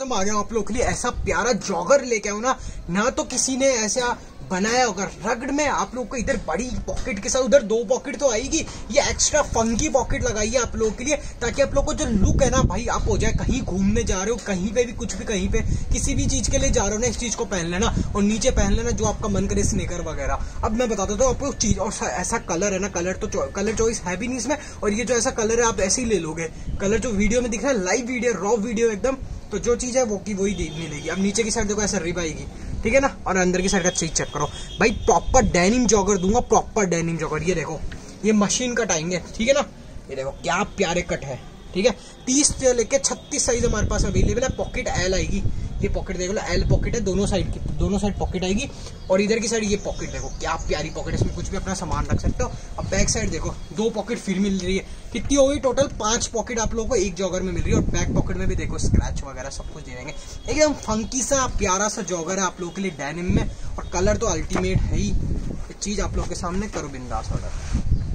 कसम आ गया आप लोग के लिए, ऐसा प्यारा जॉगर लेके आओ ना ना तो किसी ने ऐसा बनाया होगा। रगड़ में आप लोग को इधर बड़ी पॉकेट के साथ, उधर दो पॉकेट तो आएगी। ये एक्स्ट्रा फंकी पॉकेट लगाई है आप लोगों के लिए, ताकि आप लोग को जो लुक है ना, भाई, आप हो जाए, कहीं घूमने जा रहे हो, कहीं पे भी, कुछ भी कहीं पे, किसी भी चीज़ के लिए जा रहे हो ना, इस चीज़ को पहन लेना, और नीचे पहन लेना जो आपका मन करे स्नेकर वगैरह। अब मैं बताता हूँ आपको चीज़, और ऐसा कलर है ना कलर तो कलर चॉइस है भी नहीं इसमें, और ये जो ऐसा कलर है, आप ऐसे ही ले लोगे। कलर जो वीडियो में दिख रहा है लाइव वीडियो रॉ वीडियो एकदम। तो जो चीज़ है वो की वही मिलेगी। अब नीचे की साइड देखो ऐसा रिब आएगी। ठीक है ना? और अंदर की साइड का चीज़ चेक करो। भाई प्रॉपर डेनिम जॉगर दूँगा प्रॉपर डेनिम जॉगर ये देखो, ये मशीन कट आएँगे। ठीक है ना? ये देखो, क्या प्यारे कट है। ठीक है? तीस से लेके छत्तीस साइज़ हमारे पास अवेलेबल है। पॉकेट एल आएगी। ये पॉकेट देख लो एल पॉकेट है, दोनों साइड की, दोनों साइड पॉकेट आएगी और इधर की साइड ये पॉकेट देखो, क्या प्यारी पॉकेट है, इसमें कुछ भी अपना सामान रख सकते हो। अब बैक साइड देखो, दो पॉकेट फिर मिल रही है। कितनी हो गई टोटल पाँच पॉकेट आप लोगों को एक जॉगर में मिल रही है और बैक पॉकेट में भी देखो स्क्रैच वगैरह सब कुछ दे देंगे। एकदम फंकी सा, प्यारा सा जॉगर है आप लोगों के लिए डेनिम में और कलर तो अल्टीमेट है ही। चीज़ आप लोग के सामने, करो बिंदास ऑर्डर